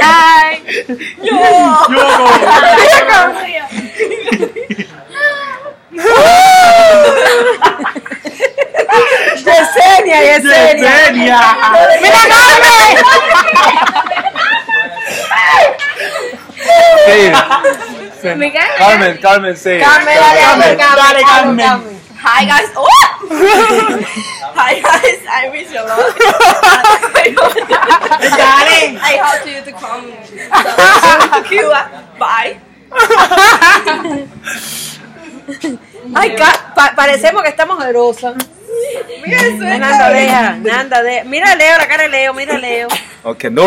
Ay. Yo. Yesenia, Yesenia. Yesenia. ¡Mira, Carmen! Sí. Miguel. Carmen, Carmen, say it. Carmen, dale, Carmen, Carmen, dale, Carmen, Carmen. Carmen. Hi guys. Oh. Hi guys. I miss you a Dale. I hope you to come. Cute. Bye. Ay, pa- parecemos que estamos erosas. Mira. Nanda, deja. Nanda, deja. Mira Leo, la cara de Leo, mira Leo. Okay, no